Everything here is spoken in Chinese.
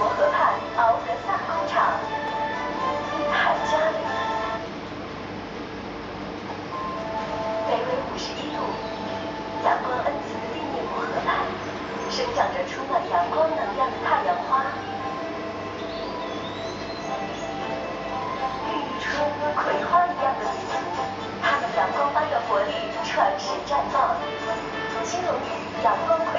国河畔敖格萨工厂，海嘉里。北纬五十一度，阳光恩慈地涅古河畔，生长着充满阳光能量的太阳花，孕育出葵花一样的民族，他们阳光般的活力，传世绽放。金龙阳光葵。